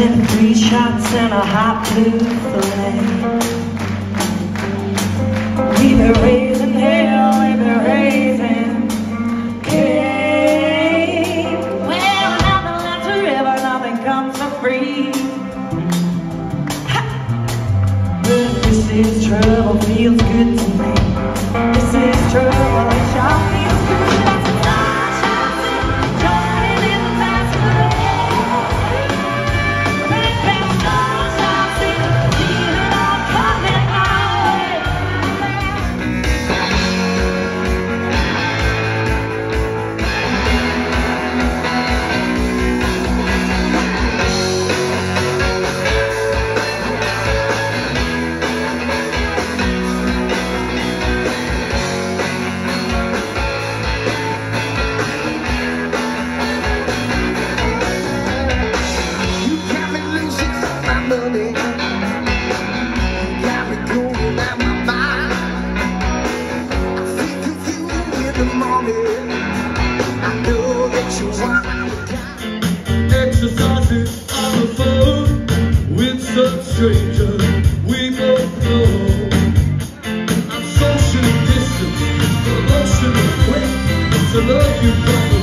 with three shots and a hot blue fillet. We been raising hell, we been raising Cain. Well, nothing lasts forever, nothing comes for free. Ha! But this is trouble, feels good to me. Exercising on the phone with some stranger we both know. I'm love you from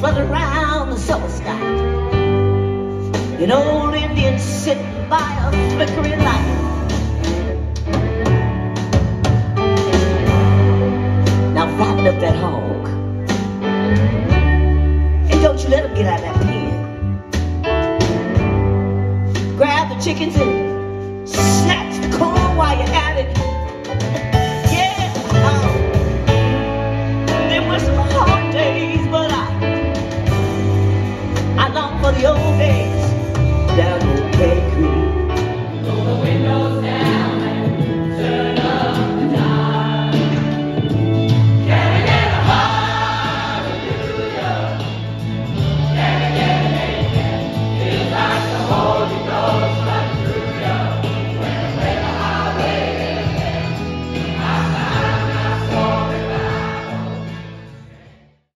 flutter around the summer sky. An old Indian sitting by a flickering light. Now round up that hog get out of that pen. Grab the chickens and snap.